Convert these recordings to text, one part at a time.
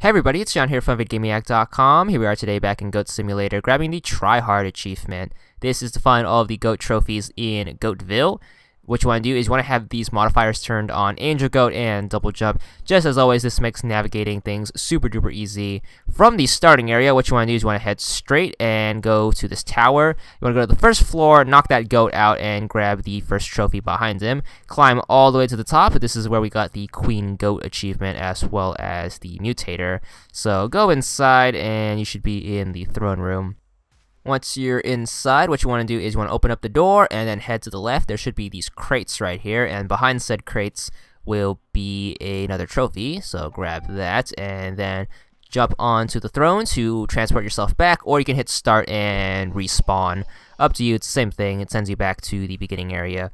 Hey everybody, it's John here from VidGamiac.com. Here we are today back in Goat Simulator, grabbing the Try Hard achievement. This is to find all of the goat trophies in Goatville. What you want to do is you want to have these modifiers turned on Angel Goat and Double Jump. Just as always, this makes navigating things super duper easy. From the starting area, what you want to do is you want to head straight and go to this tower. You want to go to the first floor, knock that goat out, and grab the first trophy behind him. Climb all the way to the top. This is where we got the Queen Goat achievement as well as the Mutator. So go inside and you should be in the throne room. Once you're inside, what you want to do is you want to open up the door and then head to the left. There should be these crates right here, and behind said crates will be another trophy. So grab that and then jump onto the throne to transport yourself back, or you can hit start and respawn. Up to you, it's the same thing. It sends you back to the beginning area.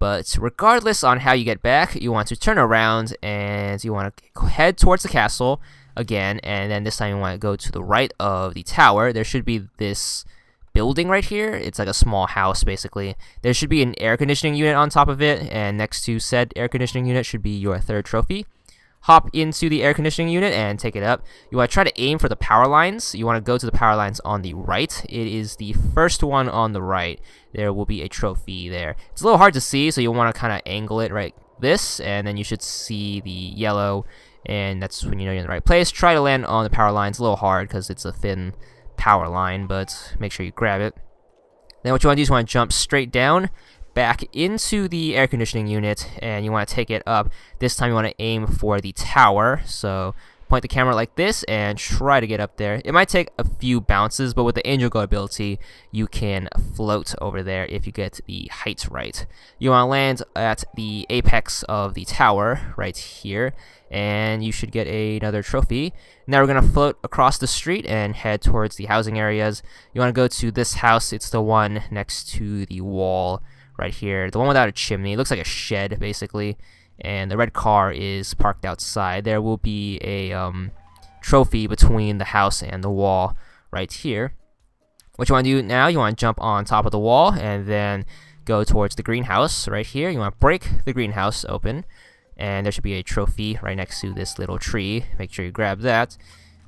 But regardless on how you get back, you want to turn around and you want to head towards the castle again, and then this time you want to go to the right of the tower. There should be this building right here. It's like a small house, basically. There should be an air conditioning unit on top of it, and next to said air conditioning unit should be your third trophy. Hop into the air conditioning unit and take it up. You want to try to aim for the power lines. You want to go to the power lines on the right. It is the first one on the right. There will be a trophy there. It's a little hard to see, so you'll want to kind of angle it right this, and then you should see the yellow and that's when you know you're in the right place. Try to land on the power line. It's a little hard because it's a thin power line, but make sure you grab it. Then what you want to do is you want to jump straight down, back into the air conditioning unit, and you want to take it up. This time you want to aim for the tower, so point the camera like this and try to get up there. It might take a few bounces, but with the Angel Goat ability, you can float over there if you get the height right. You want to land at the apex of the tower right here, and you should get another trophy. Now we're going to float across the street and head towards the housing areas. You want to go to this house. It's the one next to the wall right here. The one without a chimney. It looks like a shed, basically and the red car is parked outside. There will be a um, trophy between the house and the wall right here. What you want to do now, you want to jump on top of the wall and then go towards the greenhouse right here. You want to break the greenhouse open and there should be a trophy right next to this little tree. Make sure you grab that.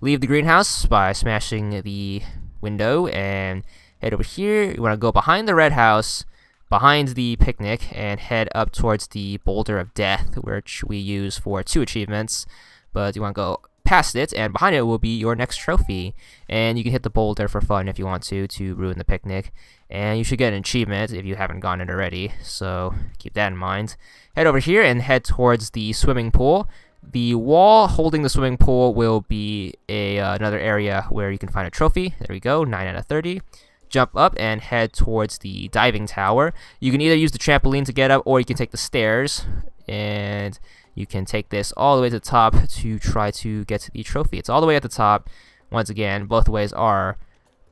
Leave the greenhouse by smashing the window and head over here. You want to go behind the red house behind the picnic and head up towards the Boulder of Death, which we use for two achievements. But you want to go past it, and behind it will be your next trophy. And you can hit the boulder for fun if you want to, to ruin the picnic. And you should get an achievement if you haven't gotten it already, so keep that in mind. Head over here and head towards the swimming pool. The wall holding the swimming pool will be a uh, another area where you can find a trophy. There we go, 9 out of 30 jump up and head towards the diving tower. You can either use the trampoline to get up or you can take the stairs and you can take this all the way to the top to try to get to the trophy. It's all the way at the top. Once again, both ways are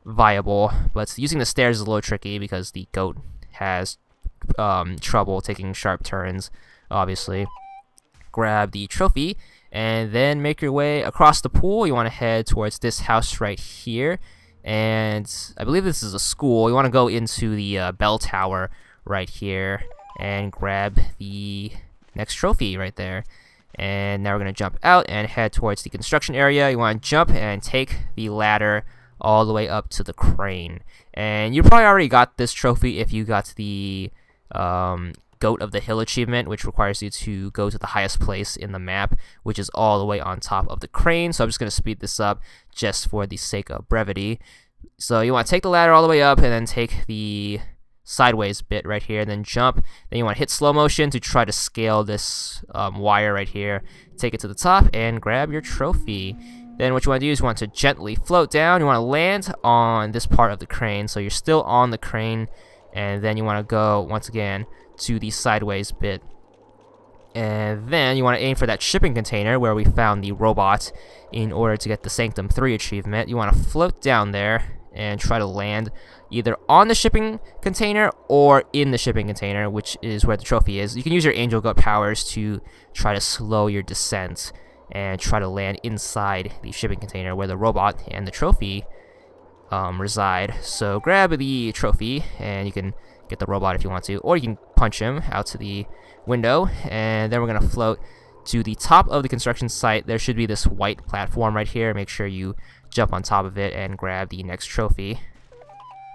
viable, but using the stairs is a little tricky because the goat has um, trouble taking sharp turns, obviously. Grab the trophy and then make your way across the pool. You want to head towards this house right here and I believe this is a school. You want to go into the uh, bell tower right here and grab the next trophy right there. And now we're going to jump out and head towards the construction area. You want to jump and take the ladder all the way up to the crane. And you probably already got this trophy if you got the um, Goat of the Hill achievement, which requires you to go to the highest place in the map, which is all the way on top of the crane. So I'm just going to speed this up just for the sake of brevity. So you want to take the ladder all the way up and then take the sideways bit right here, and then jump. Then you want to hit slow motion to try to scale this um, wire right here. Take it to the top and grab your trophy. Then what you want to do is you want to gently float down. You want to land on this part of the crane, so you're still on the crane. And then you want to go, once again, to the sideways bit. And then you want to aim for that shipping container where we found the robot in order to get the Sanctum 3 achievement. You want to float down there and try to land either on the shipping container or in the shipping container, which is where the trophy is. You can use your Angel Goat powers to try to slow your descent and try to land inside the shipping container where the robot and the trophy um, reside. So grab the trophy and you can get the robot if you want to, or you can punch him out to the window, and then we're gonna float to the top of the construction site, there should be this white platform right here. Make sure you jump on top of it and grab the next trophy.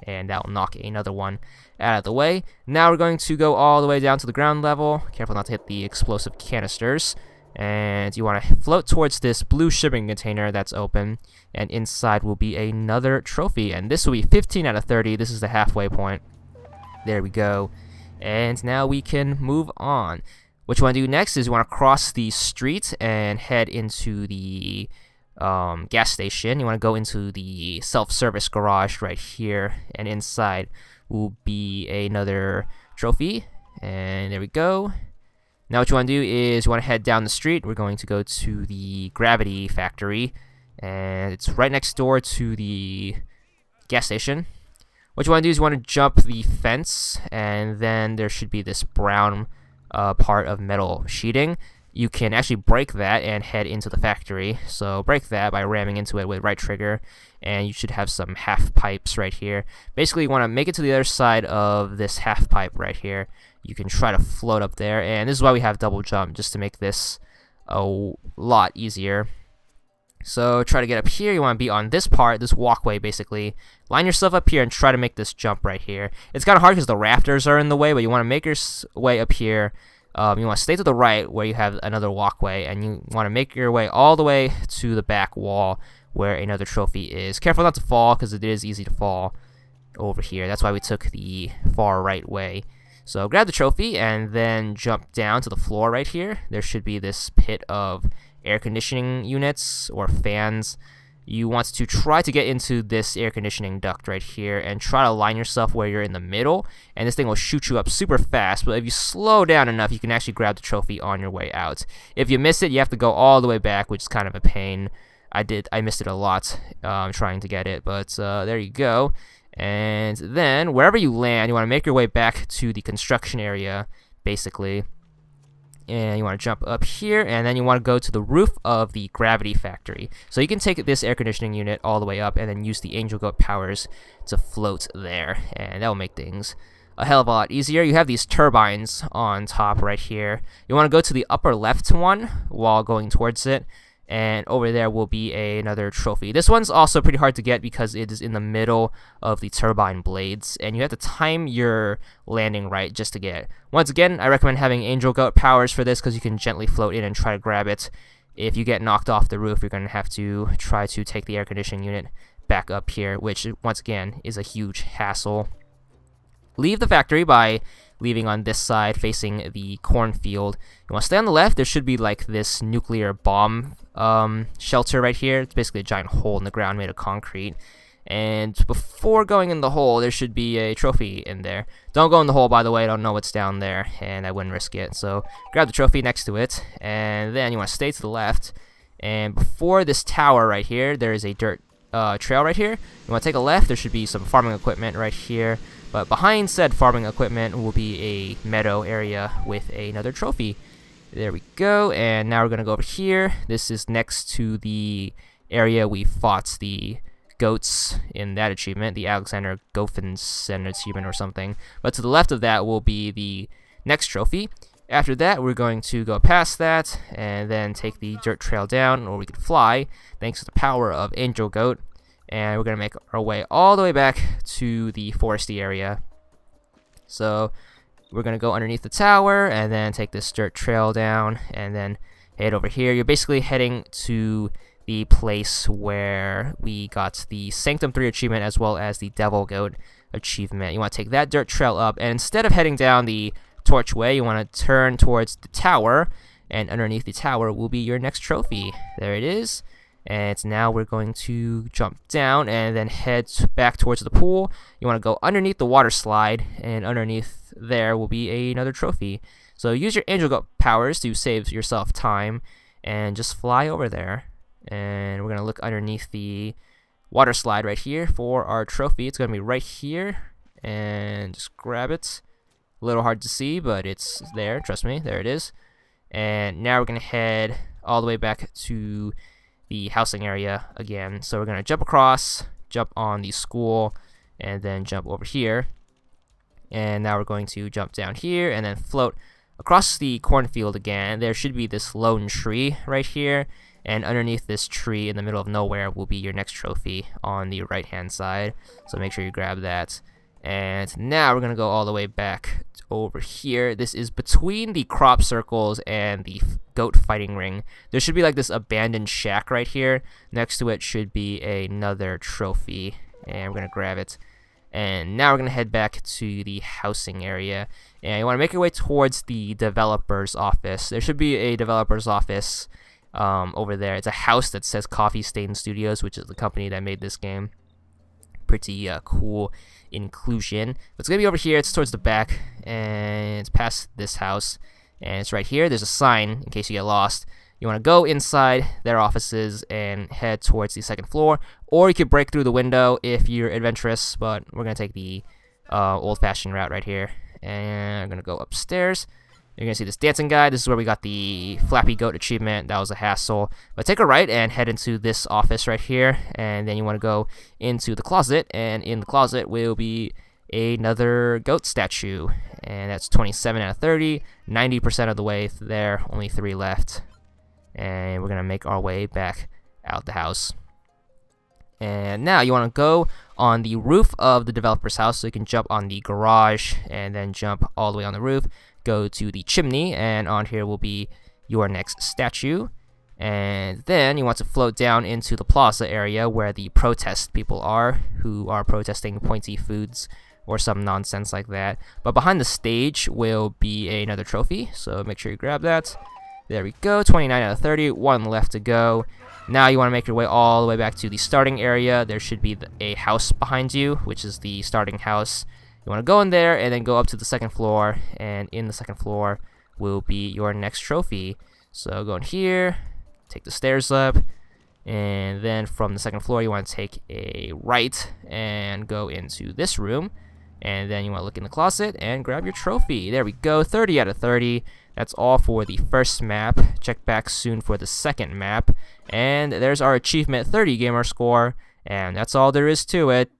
And that will knock another one out of the way. Now we're going to go all the way down to the ground level. Careful not to hit the explosive canisters. And you want to float towards this blue shipping container that's open. And inside will be another trophy. And this will be 15 out of 30. This is the halfway point. There we go. And now we can move on. What you want to do next is you want to cross the street and head into the um, gas station. You want to go into the self-service garage right here, and inside will be another trophy. And there we go. Now what you want to do is you want to head down the street. We're going to go to the Gravity Factory, and it's right next door to the gas station. What you want to do is you want to jump the fence, and then there should be this brown uh, part of metal sheeting. You can actually break that and head into the factory. So break that by ramming into it with right trigger, and you should have some half pipes right here. Basically, you want to make it to the other side of this half pipe right here. You can try to float up there, and this is why we have double jump, just to make this a lot easier. So try to get up here. You want to be on this part, this walkway basically. Line yourself up here and try to make this jump right here. It's kind of hard because the rafters are in the way, but you want to make your way up here. Um, you want to stay to the right where you have another walkway, and you want to make your way all the way to the back wall where another trophy is. Careful not to fall because it is easy to fall over here. That's why we took the far right way. So grab the trophy and then jump down to the floor right here. There should be this pit of air conditioning units or fans, you want to try to get into this air conditioning duct right here and try to line yourself where you're in the middle and this thing will shoot you up super fast. But if you slow down enough you can actually grab the trophy on your way out. If you miss it you have to go all the way back which is kind of a pain. I did I missed it a lot um, trying to get it but uh, there you go and then wherever you land you want to make your way back to the construction area basically. And you want to jump up here and then you want to go to the roof of the gravity factory. So you can take this air conditioning unit all the way up and then use the angel goat powers to float there and that will make things a hell of a lot easier. You have these turbines on top right here. You want to go to the upper left one while going towards it and over there will be a, another trophy. This one's also pretty hard to get because it is in the middle of the turbine blades, and you have to time your landing right just to get it. Once again, I recommend having Angel Goat powers for this because you can gently float in and try to grab it. If you get knocked off the roof, you're going to have to try to take the air conditioning unit back up here, which once again is a huge hassle. Leave the factory by leaving on this side facing the cornfield. You want to stay on the left, there should be like this nuclear bomb um, shelter right here. It's basically a giant hole in the ground made of concrete. And before going in the hole, there should be a trophy in there. Don't go in the hole, by the way. I don't know what's down there, and I wouldn't risk it. So grab the trophy next to it, and then you want to stay to the left. And before this tower right here, there is a dirt uh, trail right here. You want to take a left. There should be some farming equipment right here. But behind said farming equipment will be a meadow area with another trophy. There we go. And now we're going to go over here. This is next to the area we fought the goats in that achievement, the Alexander Gofinsen achievement or something. But to the left of that will be the next trophy. After that, we're going to go past that and then take the dirt trail down, or we could fly, thanks to the power of Angel Goat and we're going to make our way all the way back to the foresty area. So we're going to go underneath the tower and then take this dirt trail down and then head over here. You're basically heading to the place where we got the Sanctum 3 achievement as well as the Devil Goat achievement. You want to take that dirt trail up and instead of heading down the torchway, you want to turn towards the tower and underneath the tower will be your next trophy. There it is. And now we're going to jump down and then head back towards the pool. You want to go underneath the water slide, and underneath there will be another trophy. So use your angel powers to save yourself time and just fly over there. And we're going to look underneath the water slide right here for our trophy. It's going to be right here. And just grab it. A little hard to see, but it's there. Trust me. There it is. And now we're going to head all the way back to the housing area again. So we're going to jump across, jump on the school, and then jump over here. And now we're going to jump down here and then float across the cornfield again, there should be this lone tree right here. And underneath this tree in the middle of nowhere will be your next trophy on the right hand side. So make sure you grab that. And now we're going to go all the way back over here. This is between the crop circles and the goat fighting ring. There should be like this abandoned shack right here. Next to it should be another trophy. And we're going to grab it. And now we're going to head back to the housing area. And you want to make your way towards the developer's office. There should be a developer's office um, over there. It's a house that says Coffee Stain Studios, which is the company that made this game. Pretty uh, cool inclusion. But it's going to be over here. It's towards the back. And it's past this house. And it's right here. There's a sign in case you get lost. You want to go inside their offices and head towards the second floor, or you could break through the window if you're adventurous, but we're going to take the uh, old-fashioned route right here. And I'm going to go upstairs. You're going to see this dancing guy. This is where we got the Flappy Goat achievement. That was a hassle. But take a right and head into this office right here. And then you want to go into the closet. And in the closet will be another goat statue. And that's 27 out of 30. 90% of the way there. Only three left and we're gonna make our way back out the house. And now you want to go on the roof of the developer's house so you can jump on the garage and then jump all the way on the roof. Go to the chimney and on here will be your next statue. And then you want to float down into the plaza area where the protest people are who are protesting pointy foods or some nonsense like that. But behind the stage will be another trophy, so make sure you grab that. There we go, 29 out of 30, one left to go. Now you want to make your way all the way back to the starting area. There should be a house behind you, which is the starting house. You want to go in there and then go up to the second floor, and in the second floor will be your next trophy. So go in here, take the stairs up, and then from the second floor you want to take a right and go into this room. And then you want to look in the closet and grab your trophy. There we go, 30 out of 30. That's all for the first map. Check back soon for the second map. And there's our achievement 30 gamer score. And that's all there is to it.